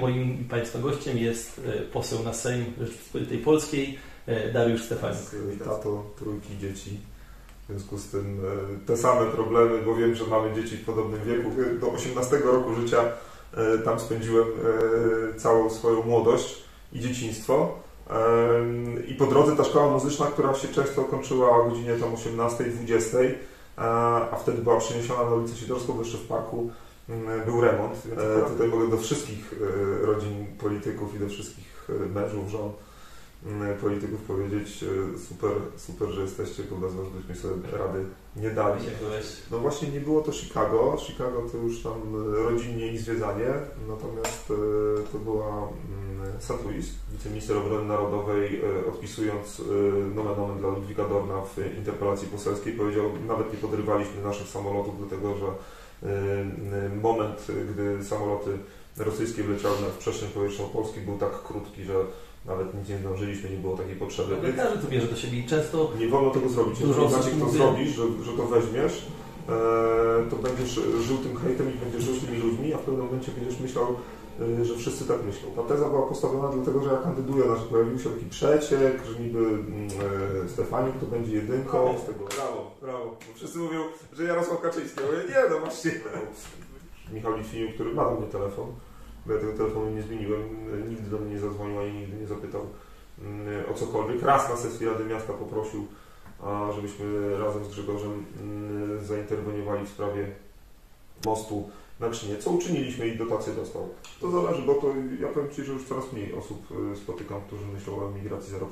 Moim Państwa gościem jest e, poseł na Sejm Rzeczypospolitej Polskiej e, Dariusz Stefanik. Tato trójki dzieci. W związku z tym e, te same problemy, bo wiem, że mamy dzieci w podobnym wieku. Do 18 roku życia tam spędziłem całą swoją młodość i dzieciństwo. I po drodze ta szkoła muzyczna, która się często kończyła o godzinie tam 18-20, a wtedy była przeniesiona na ulicę Sidorską, jeszcze w parku był remont. E, Tutaj mogę do wszystkich e, rodzin polityków i do wszystkich e, mężów, żon mm, polityków powiedzieć super, super, że jesteście, bo bez was byśmy sobie rady nie dali. No właśnie nie było to Chicago. Chicago to już tam rodzinnie i zwiedzanie, natomiast to była mm. Louis, wiceminister obrony narodowej, e, odpisując e, nomen omen dla Ludwika Dorna w interpelacji poselskiej, powiedział, nawet nie podrywaliśmy naszych samolotów do tego, że e, moment, gdy samoloty rosyjskie wleciały na przestrzeń powietrzną Polski był tak krótki, że nawet nic nie zdążyliśmy, nie było takiej potrzeby. Ale każdy to bierze do siebie i często Nie wolno tego zrobić. Dużo Jeżeli osób inaczej to mówi- zrobisz, że, że to weźmiesz, to będziesz żył tym hejtem i będziesz żył tymi ludźmi, a w pewnym momencie będziesz myślał, że wszyscy tak myślą. Ta teza była postawiona dlatego, że ja kandyduję, znaczy pojawił się taki przeciek, że niby mm, e, Stefanik to będzie jedynką. Z tego, brawo, brawo. Bo wszyscy mówią, że Jarosław Kaczyński. Ja mówię, nie, no właśnie. Michał Litwiniuk, który ma do mnie telefon, bo ja tego telefonu nie zmieniłem, nigdy do mnie nie zadzwonił ani nigdy nie zapytał mm, o cokolwiek. Raz na sesji Rady Miasta poprosił, żebyśmy razem z Grzegorzem mm, zainterweniowali w sprawie mostu na co uczyniliśmy i dotację dostał. To zależy, bo to ja powiem Ci, że już coraz mniej osób y, spotykam, którzy myślą o emigracji za rok